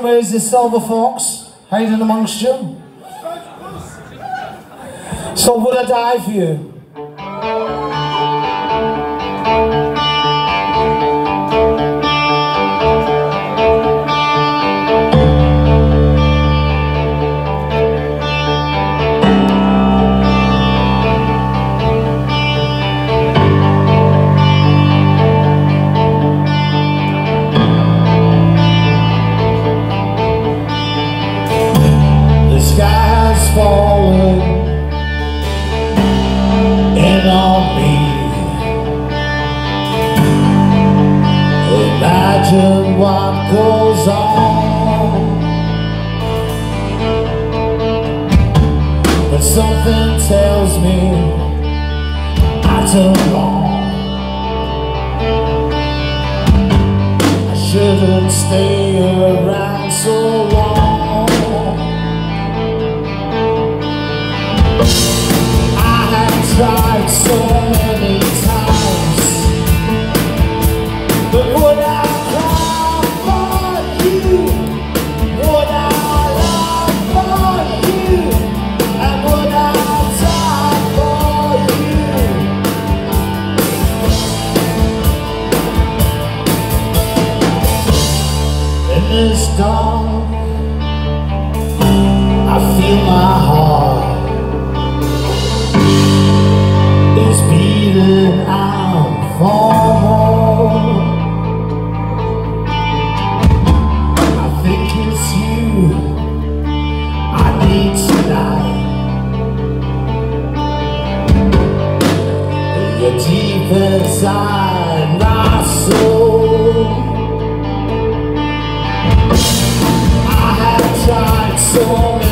Where's the silver fox hiding amongst you? So would I die for you? Imagine what goes on. But something tells me I done wrong. I shouldn't stay around this dawn, I feel my heart is beating out for more. I think it's you I need tonight. You're deep inside my soul. so